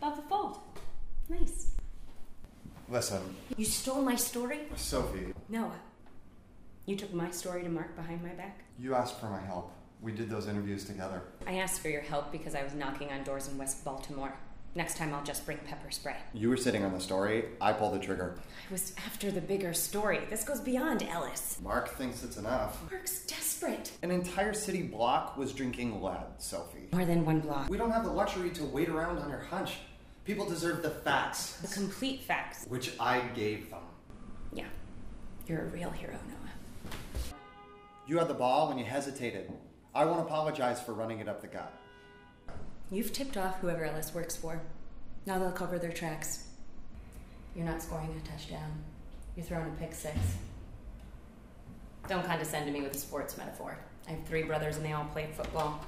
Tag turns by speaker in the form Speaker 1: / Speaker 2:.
Speaker 1: about the fault. Nice.
Speaker 2: Listen,
Speaker 1: You stole my story?
Speaker 2: Sophie,
Speaker 1: No. You took my story to Mark behind my back?
Speaker 2: you asked for my help. We did those interviews together.
Speaker 1: I asked for your help because I was knocking on doors in West Baltimore. Next time I'll just bring pepper spray.
Speaker 2: You were sitting on the story, I pulled the trigger.
Speaker 1: I was after the bigger story. This goes beyond Ellis.
Speaker 2: Mark thinks it's enough.
Speaker 1: Mark's desperate.
Speaker 2: An entire city block was drinking lead, Sophie.
Speaker 1: More than one block.
Speaker 2: We don't have the luxury to wait around on your hunch. People deserve the facts,
Speaker 1: The complete facts.
Speaker 2: which I gave them.
Speaker 1: Yeah. You're a real hero, Noah.
Speaker 2: You had the ball when you hesitated. I won't apologize for running it up the gut.
Speaker 1: You've tipped off whoever Ellis works for. Now they'll cover their tracks. You're not scoring a touchdown. You're throwing a pick six. Don't condescend to me with a sports metaphor. I have three brothers and they all play football.